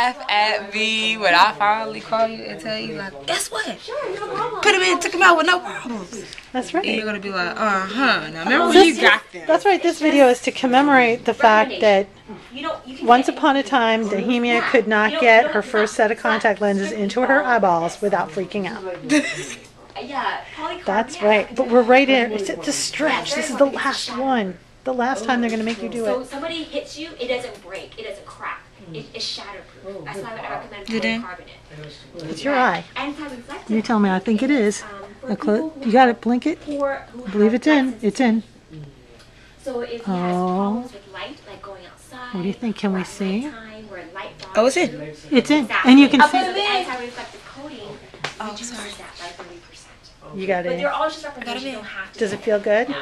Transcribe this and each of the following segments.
laugh at me when I finally call you and tell you like, guess what? Put him in, took him out with no problems. That's And you're right. gonna be like, uh huh. Now remember when This- you got them? That's right. This video is to commemorate the fact that You don't. You can once upon a time, Dyhemia could not get her first set of contact lenses into her eyeballs without freaking out. Yeah. That's right. But we're right in. It's at the stretch. This is the last one. The last time they're going to make you do it. So it. somebody hits you, it doesn't break, it doesn't crack. It, it's shatterproof. That's why I recommend Did it? polycarbonate. It's your eye. Anti-reflective. You tell me. I think it is. Um, A clo- you got have it. Blink it. poor- believe it's in. It's in. So if he has Oh. problems with light, like going outside, What do you think? Can or we at see? where light Oh, it's in. bothers you, It's in. exactly. And you can So see. the anti-reflective coating Oh, reduces sorry. that by 30%. You got But they're all just recommendations. You don't have to Does it feel good?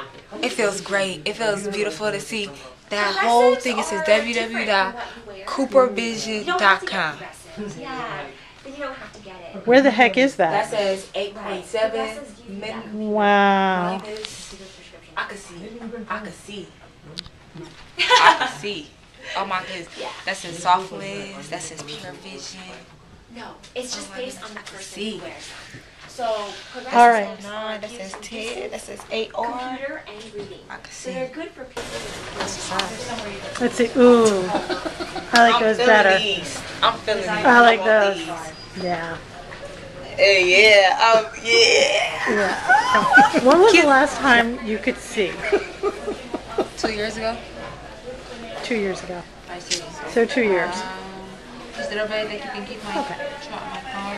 It feels great. It feels beautiful to see that whole thing. It says are Yeah, you don't have to get it. Where the heck is That that? says 8.7 dresses give you that min- Wow. minus. to the prescription. I can see. I can see. I can see. Oh my goodness. Yeah. That says soft lids. That says pure vision. No, it's just Oh my based on the goodness, person see. who wears them. So, progressive All right. steps Nine. That says 10. That says 8R. Computer and reading. I can So they're good for people with Let's see. Ooh. I like I'm those better. These. I'm feeling these. I like those. these. Yeah. Hey, yeah. Um, yeah. Yeah. When was the last time you could see? Two years ago. Two years ago. I see. So two years. Um, is there a way that you can keep my, Okay. my card?